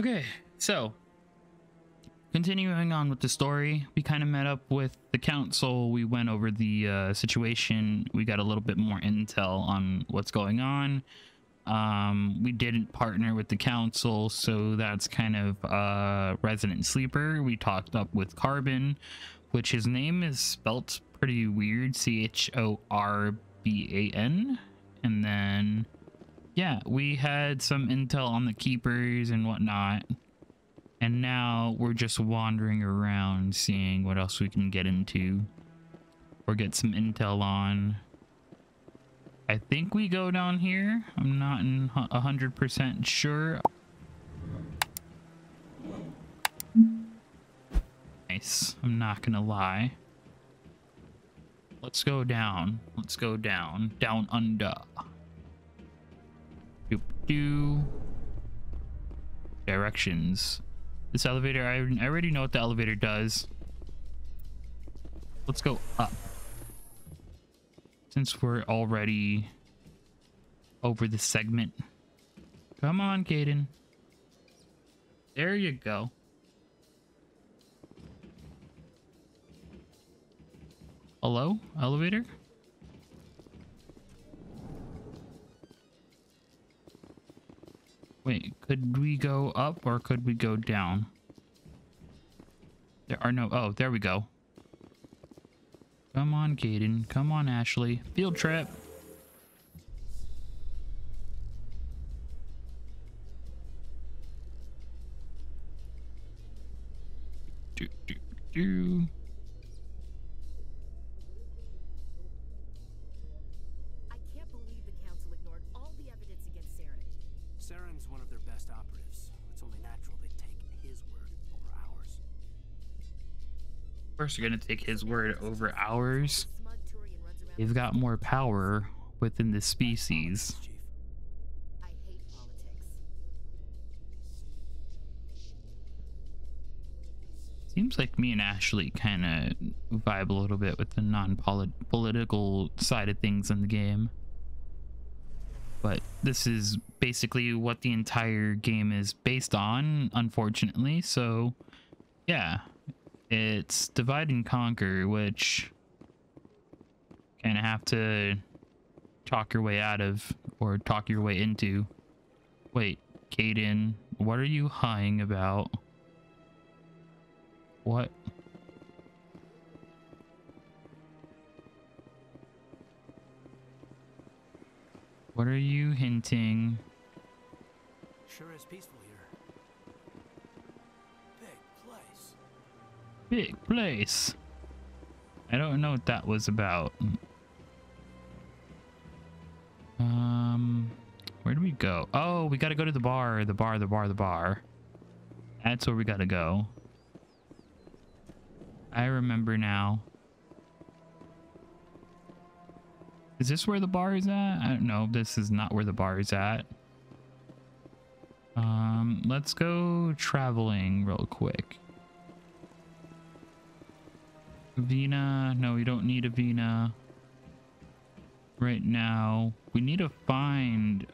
Okay, so continuing on with the story, we kind of met up with the council. We went over the uh, situation. We got a little bit more intel on what's going on. Um, we didn't partner with the council, so that's kind of uh, resident sleeper. We talked up with Carbon, which his name is spelt pretty weird, C H O R B A N, and then yeah, we had some intel on the keepers and whatnot. And now we're just wandering around seeing what else we can get into or get some intel on. I think we go down here. I'm not a hundred percent sure. Nice. I'm not gonna lie. Let's go down. Let's go down. Down under. Doop doo. Directions. This elevator, I, I already know what the elevator does. Let's go up. Since we're already over the segment. Come on, Kaidan. There you go. Hello? Elevator? Wait, could we go up or could we go down? There are no... Oh, there we go. Come on, Kaidan. Come on, Ashley. Field trip. Do, do, do. You're gonna take his word over ours. They've got more power within the species. Seems like me and Ashley kind of vibe a little bit with the non-political side of things in the game. But this is basically what the entire game is based on, unfortunately. So, yeah, it's divide and conquer, which kind of have to talk your way out of or talk your way into. Wait, Kaidan, what are you high about? What? What are you hinting? Sure is peaceful Big place. I don't know what that was about. Um, where do we go? Oh, we gotta go to the bar, the bar, the bar, the bar. That's where we gotta go. I remember now. Is this where the bar is at? I don't know. This is not where the bar is at. Um, let's go traveling real quick. Vina. No, we don't need a Vina. Right now. We need to find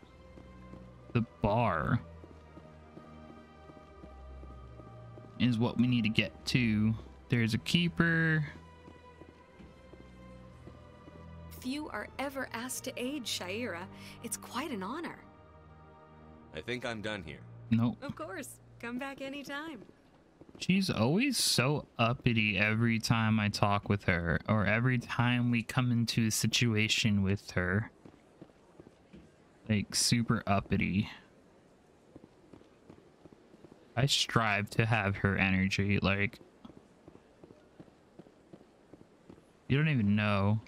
the bar. Is what we need to get to. There's a keeper. Few are ever asked to aid Sha'ira. It's quite an honor. I think I'm done here. Nope. Of course. Come back anytime. She's always so uppity every time I talk with her, or every time we come into a situation with her. Like, super uppity. I strive to have her energy, like... You don't even know.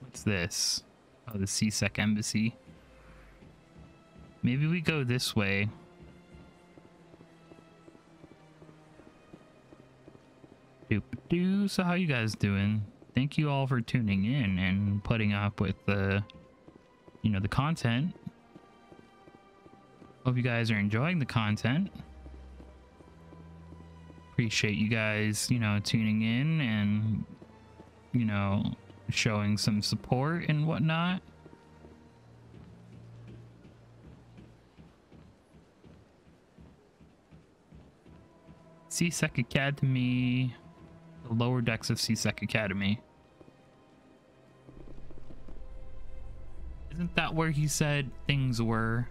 What's this? Oh, the C-Sec embassy. Maybe we go this way. So how you guys doing? Thank you all for tuning in and putting up with the, you know, the content. Hope you guys are enjoying the content. Appreciate you guys, you know, tuning in and, you know, showing some support and whatnot. C-Sec Academy Lower decks of C-Sec Academy. Isn't that where he said things were?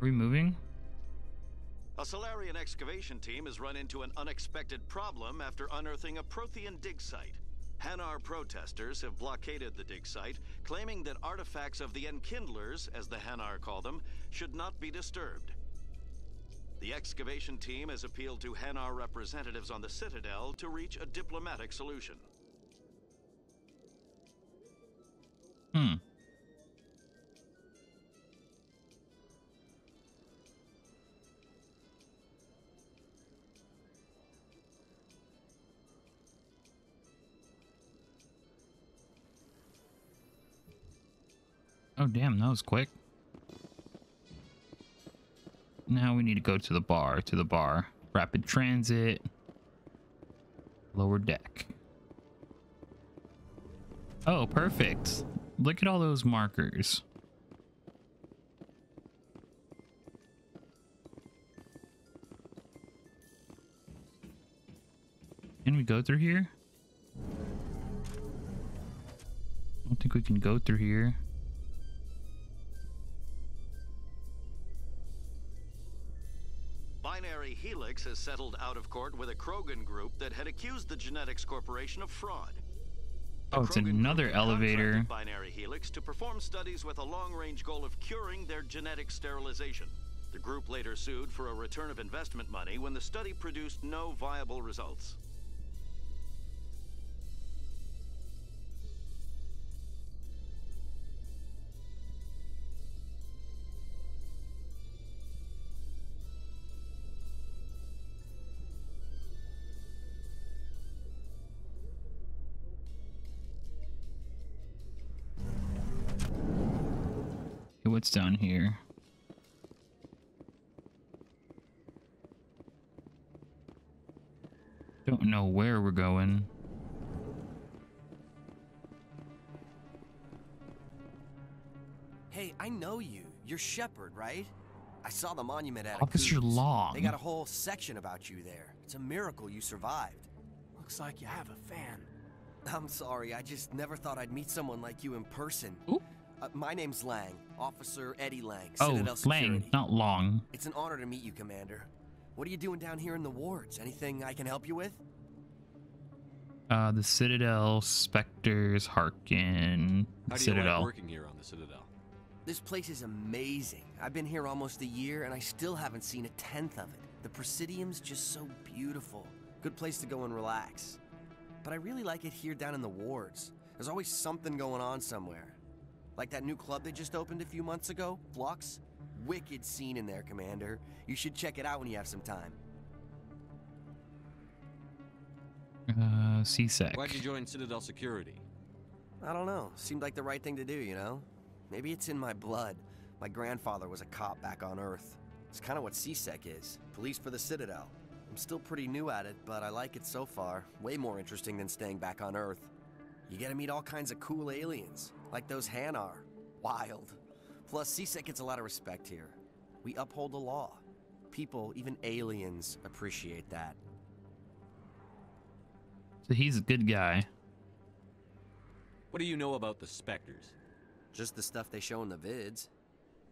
Are we moving? A Salarian excavation team has run into an unexpected problem after unearthing a Prothean dig site. Hanar protesters have blockaded the dig site, claiming that artifacts of the Enkindlers, as the Hanar call them, should not be disturbed. The excavation team has appealed to Hanar representatives on the Citadel to reach a diplomatic solution. Hmm. Oh, damn, that was quick. We need to go to the bar, to the bar. Rapid transit. Lower deck. Oh, perfect. Look at all those markers. Can we go through here? I don't think we can go through here. Has settled out of court with a Krogan group that had accused the Genetics Corporation of fraud. The Oh, it's Krogan another elevator. Binary Helix to perform studies with a long-range goal of curing their genetic sterilization. The group later sued for a return of investment money when the study produced no viable results. What's down here? Don't know where we're going. Hey, I know you. You're Shepard, right? I saw the monument at Officer Aku's. Long. They got a whole section about you there. It's a miracle you survived. Looks like you have a fan. I'm sorry, I just never thought I'd meet someone like you in person. Ooh. Uh, my name's Lang, Officer Eddie Lang, Oh, Citadel Security. Lang, not long. It's an honor to meet you, Commander. What are you doing down here in the wards? Anything I can help you with? Uh, the Citadel, Spectres, Harkin, How do you Citadel. like working here on the Citadel? This place is amazing. I've been here almost a year and I still haven't seen a tenth of it. The Presidium's just so beautiful. Good place to go and relax. But I really like it here down in the wards. There's always something going on somewhere. Like that new club they just opened a few months ago, Flux. Wicked scene in there, Commander. You should check it out when you have some time. Uh, C-Sec. Why'd you join Citadel Security? I don't know. Seemed like the right thing to do, you know? Maybe it's in my blood. My grandfather was a cop back on Earth. It's kind of what C-Sec is police for the Citadel. I'm still pretty new at it, but I like it so far. Way more interesting than staying back on Earth. You get to meet all kinds of cool aliens, like those Hanar. Wild. Plus, C-Sec gets a lot of respect here. We uphold the law. People, even aliens, appreciate that. So he's a good guy. What do you know about the Spectres? Just the stuff they show in the vids.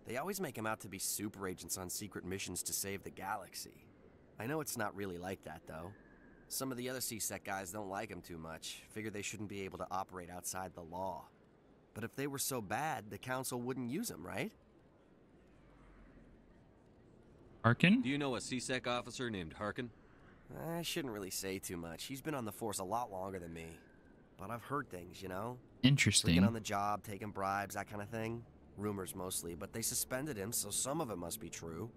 They always make them out to be super agents on secret missions to save the galaxy. I know it's not really like that, though. Some of the other C-Sec guys don't like him too much, figure they shouldn't be able to operate outside the law. But if they were so bad, the Council wouldn't use them, right? Harkin? Do you know a C-Sec officer named Harkin? I shouldn't really say too much. He's been on the force a lot longer than me. But I've heard things, you know? Interesting. Freaking on the job, taking bribes, that kind of thing. Rumors mostly, but they suspended him, so some of it must be true.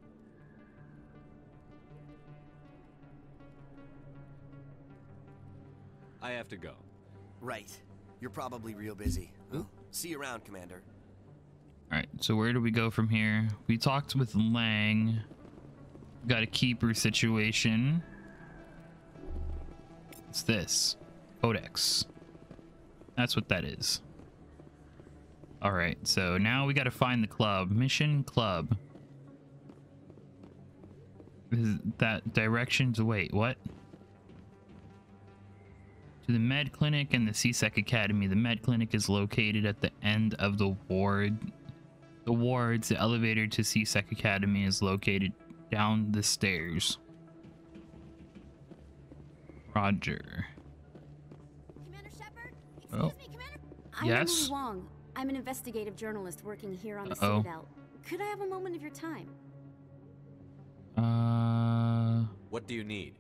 I have to go. Right. You're probably real busy. Well, see you around, Commander. All right, so where do we go from here? We talked with Lang. Got a keeper situation. What's this? Codex. That's what that is. All right, so now we got to find the club. Mission club. Is that directions? Wait, what? To the med clinic and the C-Sec Academy. The med clinic is located at the end of the ward. The wards, the elevator to C-Sec Academy is located down the stairs. Roger. Commander Shepard? Excuse Oh. me, Commander? I'm Yes? Emily Wong. I'm an investigative journalist working here on the Uh-oh. Citadel. Could I have a moment of your time? Uh, What do you need?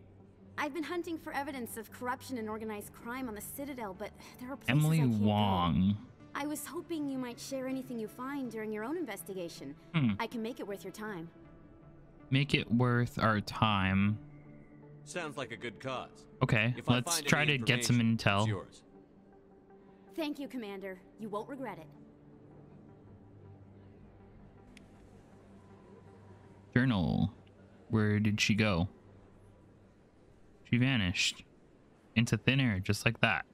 I've been hunting for evidence of corruption and organized crime on the Citadel, but there are places Emily I can't go. Wong. I was hoping you might share anything you find during your own investigation. Hmm. I can make it worth your time. Make it worth our time. Sounds like a good cause. Okay, If let's try to get some intel. It's yours. Thank you, Commander. You won't regret it. Journal. Where did she go? She vanished. Into thin air, just like that.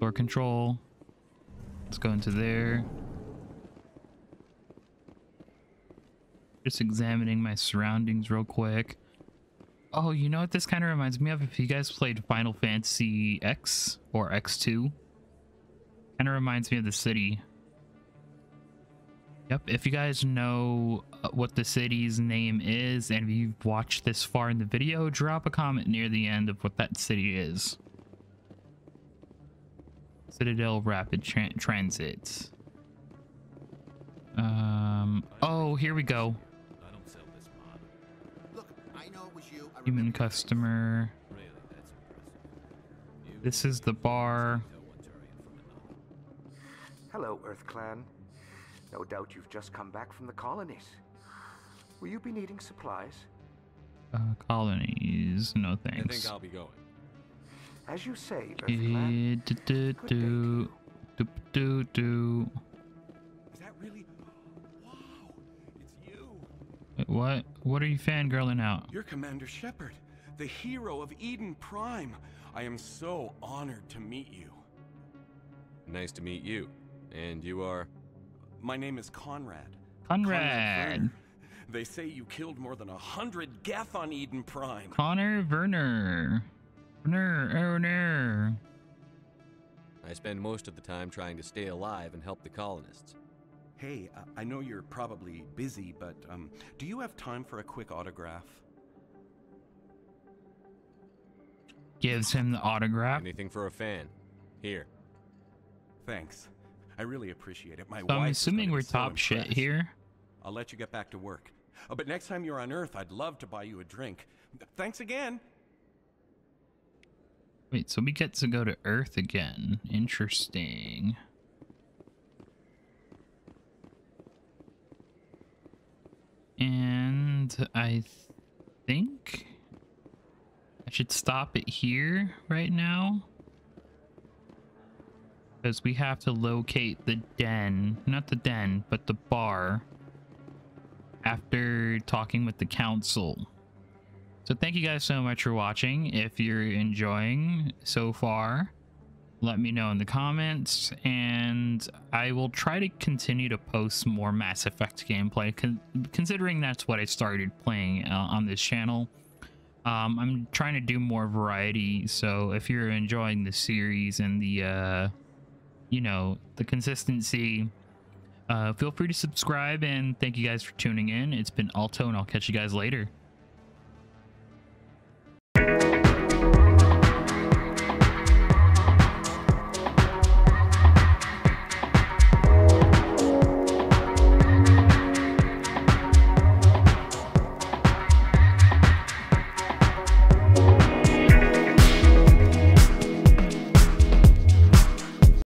Door control. Let's go into there. Just examining my surroundings real quick. Oh, you know what this kind of reminds me of? If you guys played Final Fantasy X or X2, kind of reminds me of the city. Yep, if you guys know uh, what the city's name is and if you've watched this far in the video, drop a comment near the end of what that city is. Citadel Rapid Tran Transit. Um, oh, here we go. I don't sell this mod. Look, I know it was you. I Human customer. Really, that's impressive. You This is the bar. tell one Turian from another. Hello, Earth Clan. No doubt you've just come back from the colonies. Will you be needing supplies? Uh, colonies. No thanks. I thanks. think I'll be going. As you say, Earth do, do, Good day to do, do, do, do. Is that really? Wow, it's you. Wait, What? What are you fangirling out? You're Commander Shepard, the hero of Eden Prime. I am so honored to meet you. Nice to meet you. And you are? My name is Conrad. Conrad. Verner. They say you killed more than a hundred Geth on Eden Prime. Connor Werner. Werner, Werner. I spend most of the time trying to stay alive and help the colonists. Hey, uh, I know you're probably busy, but um, do you have time for a quick autograph? Gives him the autograph. Anything for a fan. Here. Thanks. I really appreciate it. My So wife I'm assuming we're so top shit here. I'll let you get back to work. Uh, but next time you're on Earth, I'd love to buy you a drink. Thanks again. Wait, so we get to go to Earth again. Interesting. And I think I should stop it here right now. Because we have to locate the den. Not the den, but the bar. After talking with the council. So thank you guys so much for watching. If you're enjoying so far, let me know in the comments and I will try to continue to post more Mass Effect gameplay con- considering that's what I started playing uh, on this channel. Um, I'm trying to do more variety, so if you're enjoying the series and the, uh, you know, the consistency, uh, feel free to subscribe and thank you guys for tuning in. It's been ALTOH and I'll catch you guys later.